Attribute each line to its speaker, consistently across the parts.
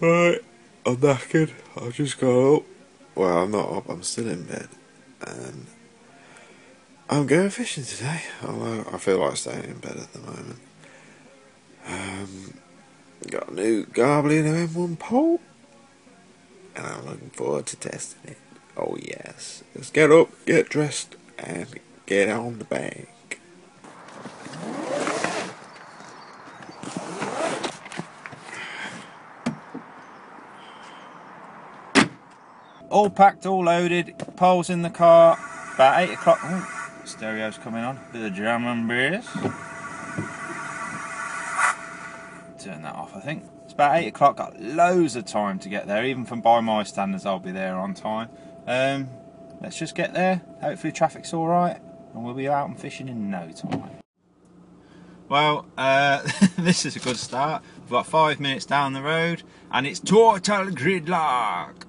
Speaker 1: Right, I'm knackered. I've just got up. Well, I'm not up, I'm still in bed. And I'm going fishing today, although I feel like staying in bed at the moment. Um, got a new Garbolino M1 pole, and I'm looking forward to testing it. Oh, yes. Let's get up, get dressed, and get on the bank.
Speaker 2: All packed, all loaded, poles in the car. About 8 o'clock. Stereo's coming on. Bit of drum and bass. Turn that off, I think. It's about 8 o'clock. Got loads of time to get there. Even from by my standards, I'll be there on time. Um, let's just get there. Hopefully, traffic's alright. And we'll be out and fishing in no time. Well, uh, this is a good start. We've got five minutes down the road, and it's total gridlock.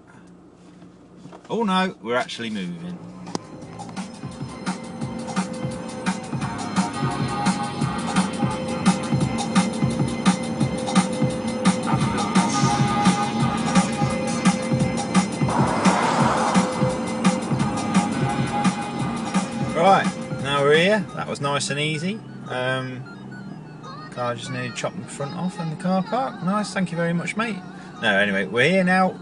Speaker 2: Oh no, we're actually moving. Right, now we're here. That was nice and easy. Um, car just nearly chopped the front off in the car park. Nice, thank you very much, mate. No, anyway, we're here now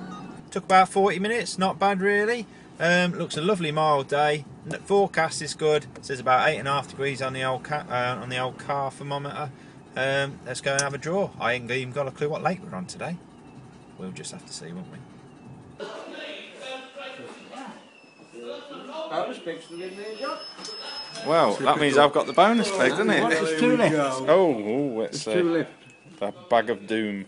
Speaker 2: Took about 40 minutes, not bad really. Um, looks a lovely mild day. The forecast is good. It says about eight and a half degrees on the old uh, on the old car thermometer. Um, let's go and have a draw. I ain't even got a clue what lake we're on today. We'll just have to see, won't we? Well, that means I've got the bonus peg, doesn't it?
Speaker 3: It's two left.
Speaker 2: Oh, oh it's,
Speaker 3: Two
Speaker 2: uh,
Speaker 3: left.
Speaker 2: the bag of doom.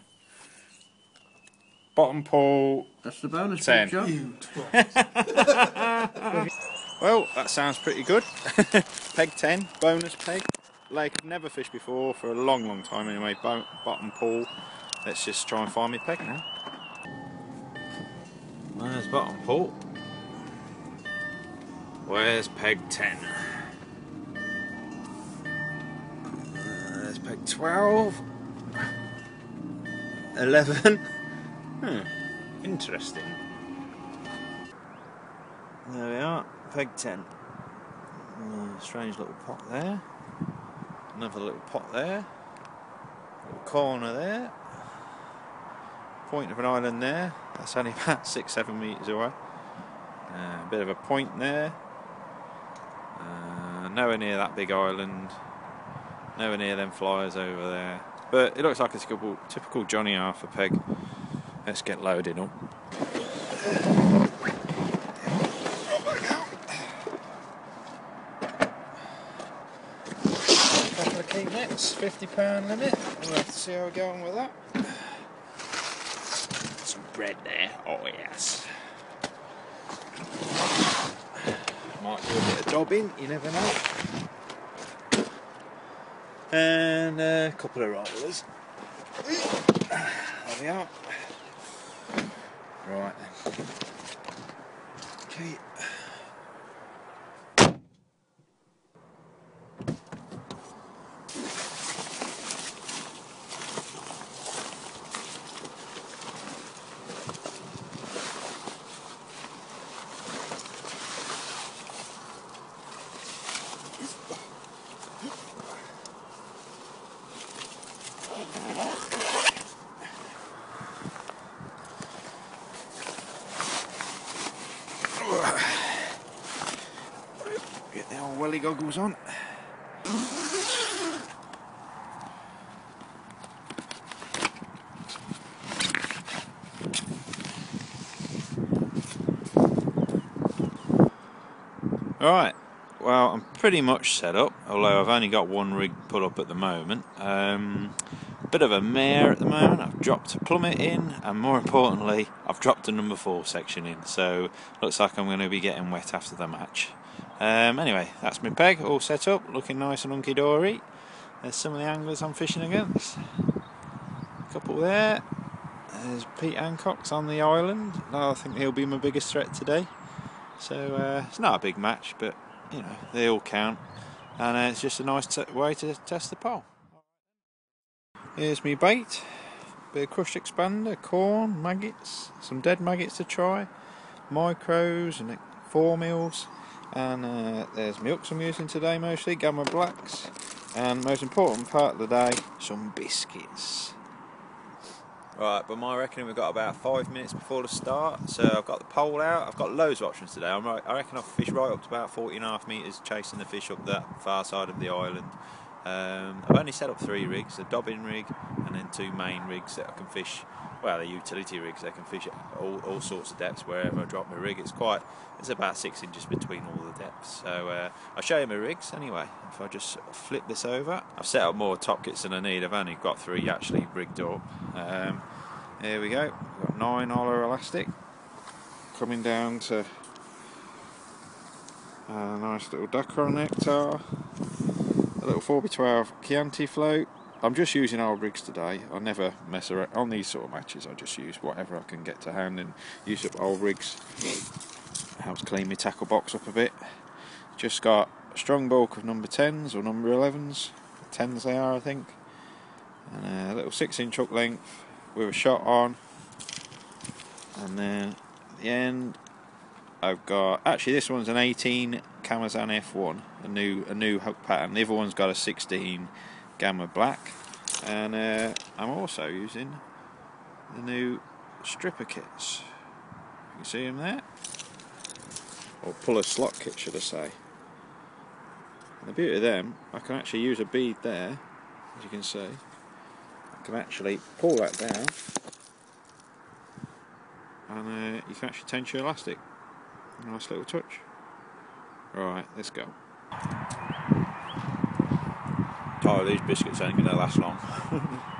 Speaker 2: Bottom pole,
Speaker 3: That's the bonus
Speaker 2: Ten.
Speaker 3: peg,
Speaker 2: Well, that sounds pretty good. peg 10, bonus peg. Lake I've never fished before for a long, long time anyway. Bo bottom pool. Let's just try and find me peg now. Where's bottom pool? Where's peg 10? Uh, There's peg 12. 11. Hmm, interesting. There we are, peg 10. Uh, strange little pot there. Another little pot there. Little corner there. Point of an island there. That's only about six, seven metres away. Uh, a bit of a point there. Uh, nowhere near that big island. Nowhere near them flyers over there. But it looks like it's a typical, typical Johnny Arthur peg. Let's get loaded up. Couple of key nets, £50 limit. We'll have to see how we go on with that. Some bread there, oh yes. Might do a bit of dobbing, you never know. And a couple of rollers. There we are. Right. Okay. The goggles on. Alright, well I'm pretty much set up, although I've only got one rig put up at the moment. Um, bit of a mare at the moment, I've dropped a plummet in, and more importantly, I've dropped a number 4 section in, so looks like I'm going to be getting wet after the match. Um, anyway, that's my peg, all set up, looking nice and hunky dory. There's some of the anglers I'm fishing against. A couple there. There's Pete Hancock's on the island. I think he'll be my biggest threat today. So uh, it's not a big match, but you know they all count. and uh, it's just a nice way to test the pole. Here's me bait, bit of crushed expander, corn, maggots, some dead maggots to try, micros and four mils, and uh, there's milks I'm using today mostly, gamma blacks, and most important part of the day, some biscuits. Right, but my reckoning we've got about five minutes before the start, so I've got the pole out. I've got loads of options today. I'm right, I reckon I've fished right up to about 40 and a half metres chasing the fish up that far side of the island. Um, I've only set up three rigs, a dobbin rig and then two main rigs that I can fish, well, they're utility rigs, they can fish at all, all sorts of depths wherever I drop my rig. It's quite, it's about six inches between all the depths. So uh, I'll show you my rigs anyway. If I just flip this over, I've set up more top kits than I need. I've only got three actually rigged up. Um, here we go, We've got nine Hollo elastic coming down to a nice little Dacron connector a little 4x12 Chianti float. I'm just using old rigs today. I never mess around on these sort of matches. I just use whatever I can get to hand and use up old rigs. Helps clean my tackle box up a bit. Just got a strong bulk of number 10s or number 11s. 10s they are, I think. And a little 6 inch hook length with a shot on. And then at the end, I've got actually this one's an 18 Kamasan F1, a new a new hook pattern. The other one's got a 16 Gamma Black, and uh, I'm also using the new stripper kits. You can see them there, or puller slot kit, should I say? And the beauty of them, I can actually use a bead there, as you can see. I can actually pull that down, and uh, you can actually tension your elastic. Nice little touch. Right, let's go. Oh, these biscuits ain't gonna last long.